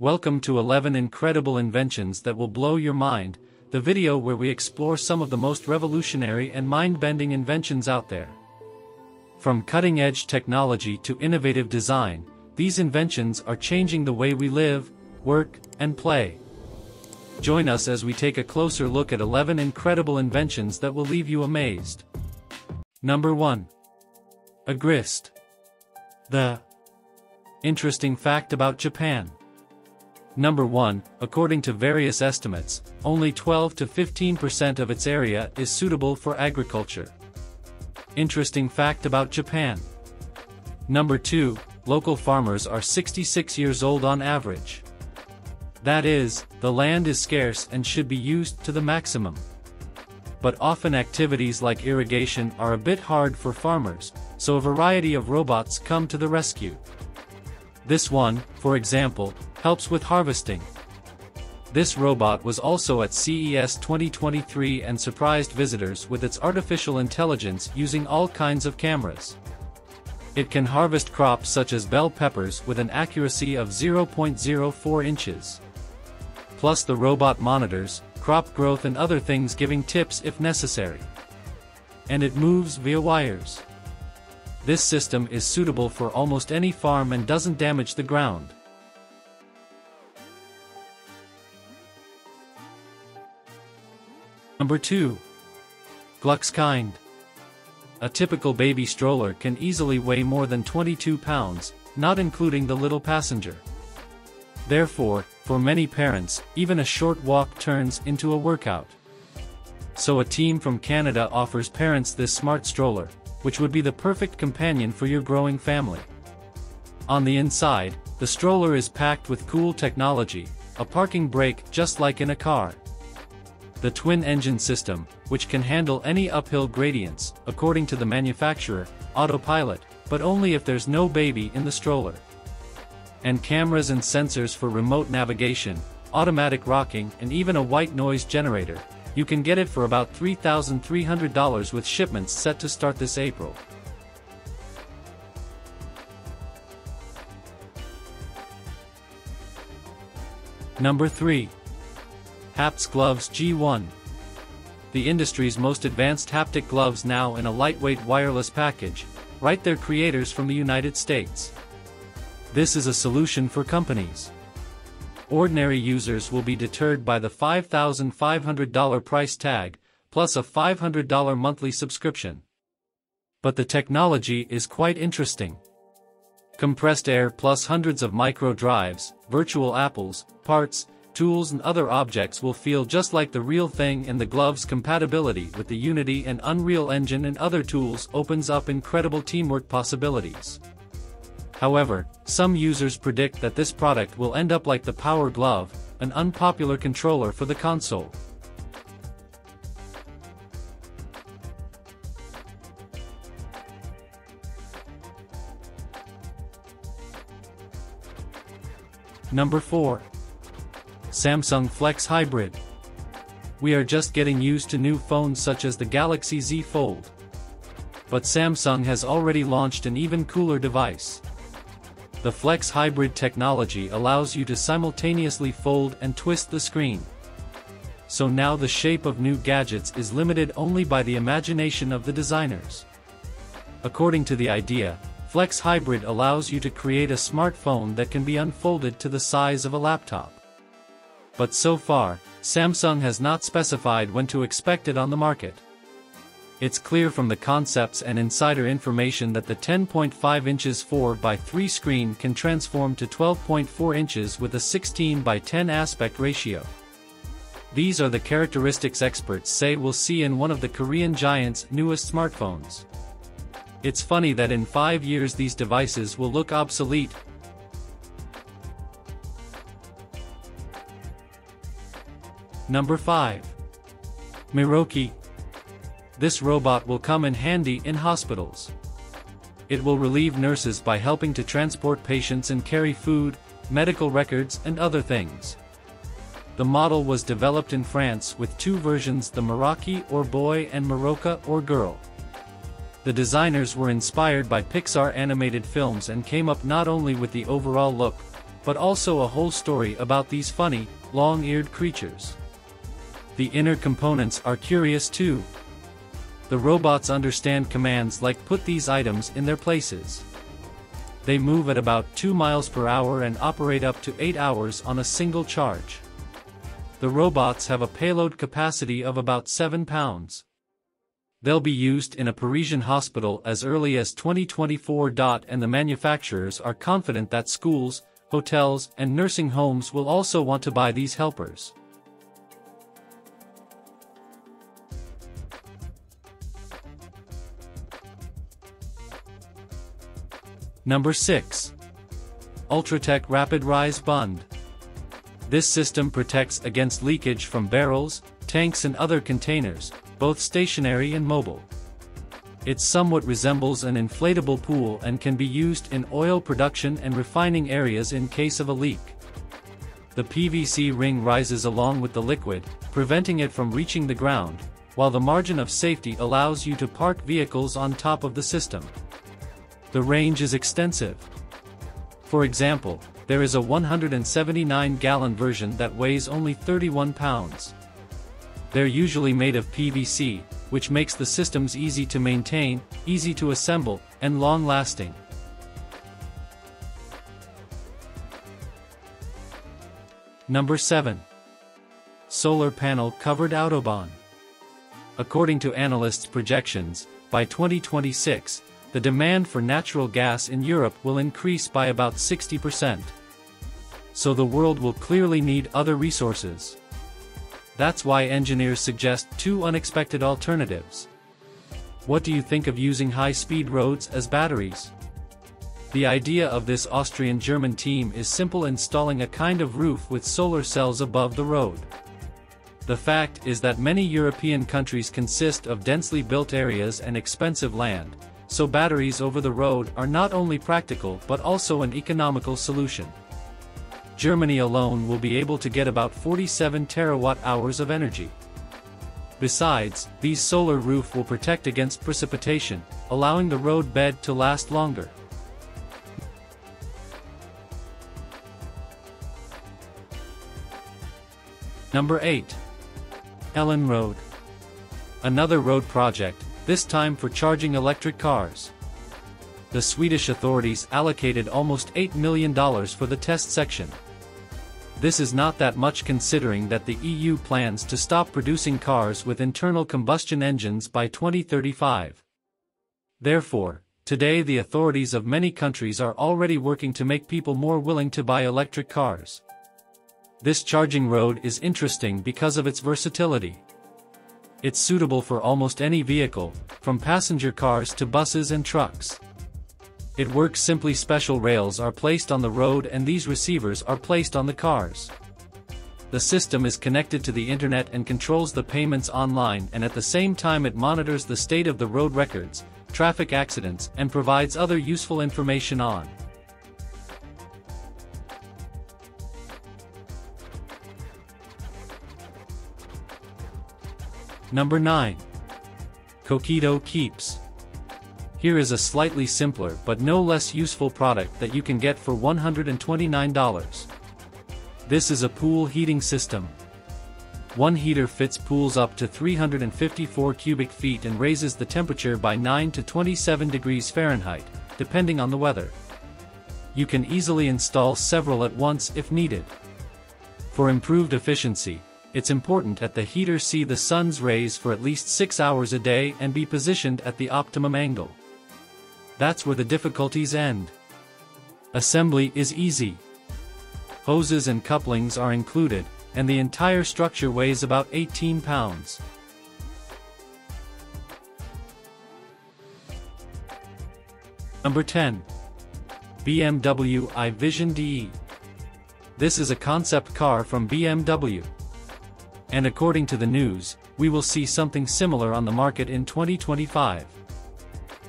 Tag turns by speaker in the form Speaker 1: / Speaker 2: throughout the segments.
Speaker 1: Welcome to 11 incredible inventions that will blow your mind, the video where we explore some of the most revolutionary and mind-bending inventions out there. From cutting-edge technology to innovative design, these inventions are changing the way we live, work, and play. Join us as we take a closer look at 11 incredible inventions that will leave you amazed. Number 1. AGRIST. The Interesting fact about Japan. Number 1, according to various estimates, only 12 to 15% of its area is suitable for agriculture. Interesting fact about Japan. Number 2, local farmers are 66 years old on average. That is, the land is scarce and should be used to the maximum. But often activities like irrigation are a bit hard for farmers, so a variety of robots come to the rescue. This one, for example, helps with harvesting. This robot was also at CES 2023 and surprised visitors with its artificial intelligence using all kinds of cameras. It can harvest crops such as bell peppers with an accuracy of 0.04 inches. Plus the robot monitors, crop growth and other things giving tips if necessary. And it moves via wires. This system is suitable for almost any farm and doesn't damage the ground. Number 2. GluxKind. A typical baby stroller can easily weigh more than 22 pounds, not including the little passenger. Therefore, for many parents, even a short walk turns into a workout. So a team from Canada offers parents this smart stroller, which would be the perfect companion for your growing family. On the inside, the stroller is packed with cool technology, a parking brake just like in a car the twin-engine system, which can handle any uphill gradients, according to the manufacturer, autopilot, but only if there's no baby in the stroller. And cameras and sensors for remote navigation, automatic rocking and even a white noise generator, you can get it for about $3,300 with shipments set to start this April. Number 3. HaptX Gloves G1. The industry's most advanced haptic gloves now in a lightweight wireless package, right their creators from the United States. This is a solution for companies. Ordinary users will be deterred by the $5,500 price tag, plus a $500 monthly subscription. But the technology is quite interesting. Compressed air plus hundreds of micro drives, virtual apples, parts, tools and other objects will feel just like the real thing and the glove's compatibility with the Unity and Unreal Engine and other tools opens up incredible teamwork possibilities. However, some users predict that this product will end up like the Power Glove, an unpopular controller for the console. Number 4. Samsung Flex Hybrid. We are just getting used to new phones such as the Galaxy Z Fold. But Samsung has already launched an even cooler device. The Flex Hybrid technology allows you to simultaneously fold and twist the screen. So now the shape of new gadgets is limited only by the imagination of the designers. According to the idea, Flex Hybrid allows you to create a smartphone that can be unfolded to the size of a laptop but so far, Samsung has not specified when to expect it on the market. It's clear from the concepts and insider information that the 10.5 inches 4 by 3 screen can transform to 12.4 inches with a 16 by 10 aspect ratio. These are the characteristics experts say we'll see in one of the Korean giant's newest smartphones. It's funny that in 5 years these devices will look obsolete, Number 5. Miroki. This robot will come in handy in hospitals. It will relieve nurses by helping to transport patients and carry food, medical records and other things. The model was developed in France with two versions the Miroki or boy and Miroka or girl. The designers were inspired by Pixar animated films and came up not only with the overall look, but also a whole story about these funny, long-eared creatures. The inner components are curious too. The robots understand commands like put these items in their places. They move at about 2 miles per hour and operate up to 8 hours on a single charge. The robots have a payload capacity of about 7 pounds. They'll be used in a Parisian hospital as early as 2024. And the manufacturers are confident that schools, hotels, and nursing homes will also want to buy these helpers. Number 6. Ultratech Rapid Rise Bund. This system protects against leakage from barrels, tanks and other containers, both stationary and mobile. It somewhat resembles an inflatable pool and can be used in oil production and refining areas in case of a leak. The PVC ring rises along with the liquid, preventing it from reaching the ground, while the margin of safety allows you to park vehicles on top of the system. The range is extensive. For example, there is a 179-gallon version that weighs only 31 pounds. They're usually made of PVC, which makes the systems easy to maintain, easy to assemble, and long-lasting. Number 7. Solar Panel Covered Autobahn According to analysts' projections, by 2026, the demand for natural gas in Europe will increase by about 60%. So the world will clearly need other resources. That's why engineers suggest two unexpected alternatives. What do you think of using high-speed roads as batteries? The idea of this Austrian-German team is simple installing a kind of roof with solar cells above the road. The fact is that many European countries consist of densely built areas and expensive land, so batteries over the road are not only practical but also an economical solution. Germany alone will be able to get about 47 terawatt-hours of energy. Besides, these solar roof will protect against precipitation, allowing the road bed to last longer. Number 8. Elonroad. Another road project, this time for charging electric cars. The Swedish authorities allocated almost $8 million for the test section. This is not that much considering that the EU plans to stop producing cars with internal combustion engines by 2035. Therefore, today the authorities of many countries are already working to make people more willing to buy electric cars. This charging road is interesting because of its versatility. It's suitable for almost any vehicle, from passenger cars to buses and trucks. It works simply special rails are placed on the road and these receivers are placed on the cars. The system is connected to the internet and controls the payments online and at the same time it monitors the state of the road records, traffic accidents and provides other useful information on. Number 9. Kokido Keops. Here is a slightly simpler but no less useful product that you can get for $129. This is a pool heating system. One heater fits pools up to 354 cubic feet and raises the temperature by 9 to 27 degrees Fahrenheit, depending on the weather. You can easily install several at once if needed. For improved efficiency, it's important that the heater see the sun's rays for at least 6 hours a day and be positioned at the optimum angle. That's where the difficulties end. Assembly is easy. Hoses and couplings are included, and the entire structure weighs about 18 pounds. Number 10. BMW i Vision Dee. This is a concept car from BMW and according to the news, we will see something similar on the market in 2025.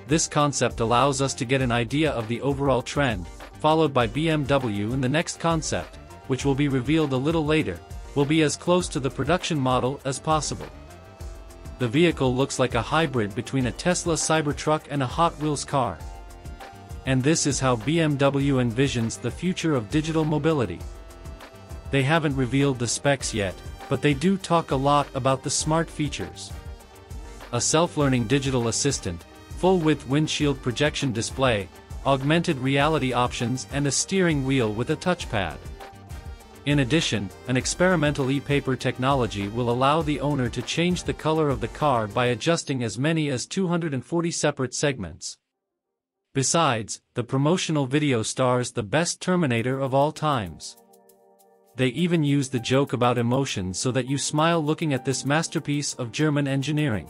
Speaker 1: This concept allows us to get an idea of the overall trend, followed by BMW in the next concept, which will be revealed a little later, will be as close to the production model as possible. The vehicle looks like a hybrid between a Tesla Cybertruck and a Hot Wheels car. And this is how BMW envisions the future of digital mobility. They haven't revealed the specs yet, but they do talk a lot about the smart features. A self-learning digital assistant, full-width windshield projection display, augmented reality options and a steering wheel with a touchpad. In addition, an experimental e-paper technology will allow the owner to change the color of the car by adjusting as many as 240 separate segments. Besides, the promotional video stars the best Terminator of all times. They even use the joke about emotion so that you smile looking at this masterpiece of German engineering.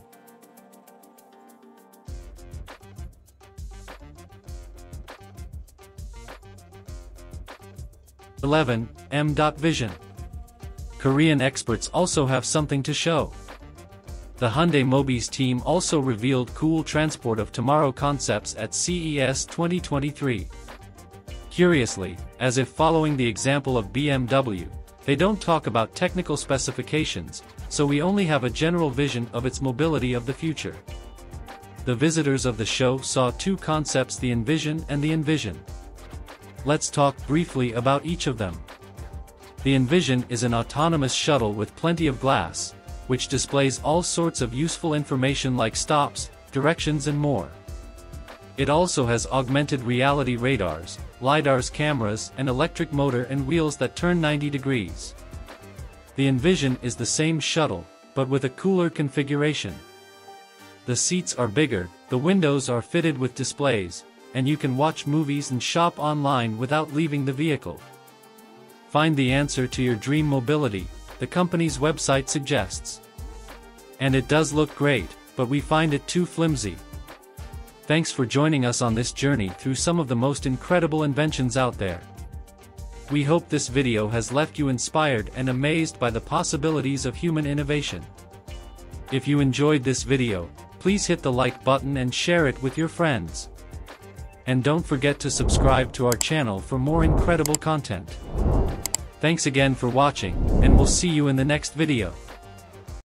Speaker 1: Eleven M. Vision. Korean experts also have something to show. The Hyundai Mobis team also revealed cool transport of tomorrow concepts at CES 2023. Curiously, as if following the example of BMW, they don't talk about technical specifications, so we only have a general vision of its mobility of the future. The visitors of the show saw two concepts the Envision and the Envision. Let's talk briefly about each of them. The Envision is an autonomous shuttle with plenty of glass, which displays all sorts of useful information like stops, directions and more. It also has augmented reality radars, LiDARs cameras and electric motor and wheels that turn 90 degrees. The Envision is the same shuttle, but with a cooler configuration. The seats are bigger, the windows are fitted with displays, and you can watch movies and shop online without leaving the vehicle. Find the answer to your dream mobility, the company's website suggests. And it does look great, but we find it too flimsy. Thanks for joining us on this journey through some of the most incredible inventions out there. We hope this video has left you inspired and amazed by the possibilities of human innovation. If you enjoyed this video, please hit the like button and share it with your friends. And don't forget to subscribe to our channel for more incredible content. Thanks again for watching, and we'll see you in the next video.